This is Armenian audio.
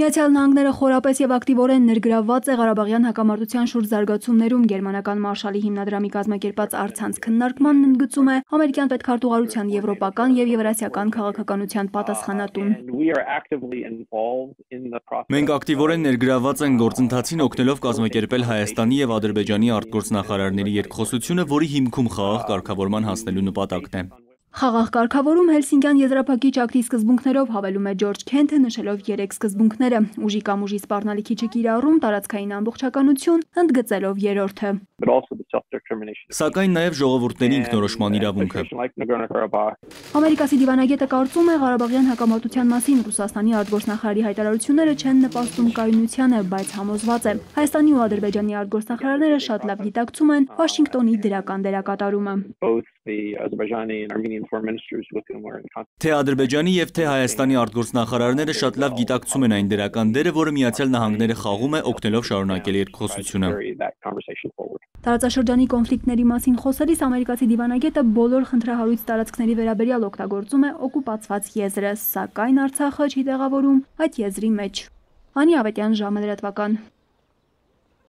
Միացյալ Նահանգները խորապես եւ ակտիվորեն ներգրավված է Ղարաբաղյան հակամարտության շուրջ զարգացումներում Գերմանական Մարշալի հիմնադրամի կազմակերպած առցանց քննարկմանն ընդգծում է ամերիկյան պետքարտուղարության եվրոպական եւ եվրասիական քաղաքականության պատասխանատուն։ Մենք ակտիվորեն ներգրավված ենք գործընթացին օգնելով կազմակերպել Հայաստանի եւ Ադրբեջանի արտգործնախարարների երկխոսությունը, որի հիմքում խաղաղ կարգավորման հասնելու նպատակն է։ Խաղաղ կարգավորում Հելսինկյան եզրափակիչ ակտի սկզբունքներով հավելում է Ջորջ Քենթը նշելով երեք սկզբունքները՝ ուժի կամ ուժի սպառնալիքի չկիրառում, տարածքային ամբողջականություն, ընդգծելով երրորդը։ Սակայն նաև ժողովուրդների ինքնորոշման իրավունքը։ Ամերիկացի դիվանագետը կարծում է Ղարաբաղյան հակամարտության մասին Ռուսաստանի արտգործնախարարի հայտարարությունները չեն նպաստում կայունությանը, բայց համոզված է. Հայաստանի ու Ադրբեջանի արտգործնախարարները շատ լավ գիտակցում են Վաշինգտոնի դրական դերակատարումը։ Թե Ադրբեջանի եւ թե Հայաստանի արտգործնախարարները շատ լավ գիտակցում են այն դրական դերը, որը Միացյալ Նահանգները խաղում է օգնելով շարունակել երկխոսությունը։ Տարածաշրջանի կոնֆլիկտների մասին խոսելիս ամերիկացի դիվանագետը բոլոր խնդրահարույց տարածքների վերաբերյալ օգտագործում է օկուպացված եզրը, սակայն Արցախը չի տեղավորում այդ եզրի մեջ։ Անի Ավետյան ժամը լրատվական